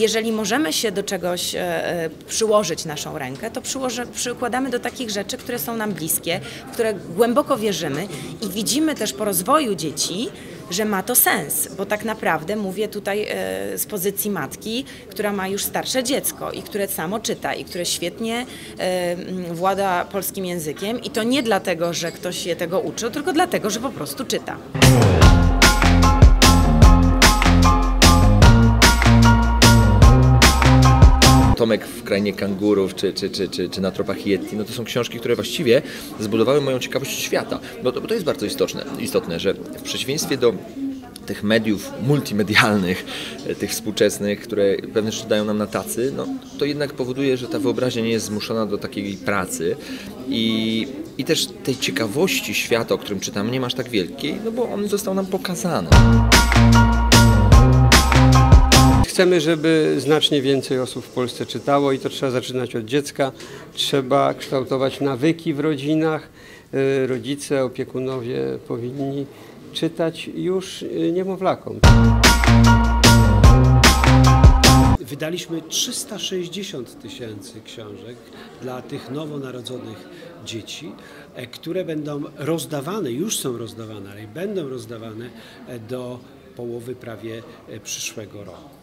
jeżeli możemy się do czegoś e, e, przyłożyć naszą rękę, to przyłoży, przykładamy do takich rzeczy, które są nam bliskie, w które głęboko wierzymy i widzimy też po rozwoju dzieci, że ma to sens, bo tak naprawdę mówię tutaj e, z pozycji matki, która ma już starsze dziecko i które samo czyta i które świetnie włada polskim językiem i to nie dlatego, że ktoś je tego uczył, tylko dlatego, że po prostu czyta. Tomek w Krainie Kangurów czy, czy, czy, czy, czy Na tropach Yeti, no to są książki, które właściwie zbudowały moją ciekawość świata. To, bo to jest bardzo istotne, istotne, że w przeciwieństwie do tych mediów multimedialnych, e, tych współczesnych, które pewne rzeczy dają nam na tacy, no, to jednak powoduje, że ta wyobraźnia nie jest zmuszona do takiej pracy i, i też tej ciekawości świata, o którym czytamy, nie masz tak wielkiej, no bo on został nam pokazany. Chcemy, żeby znacznie więcej osób w Polsce czytało i to trzeba zaczynać od dziecka. Trzeba kształtować nawyki w rodzinach. Y, Rodzice, opiekunowie powinni czytać już y, niemowlakom. Wydaliśmy 360 tysięcy książek dla tych nowonarodzonych dzieci, e, które będą rozdawane, już są rozdawane, ale będą rozdawane e, do połowy prawie e, przyszłego roku.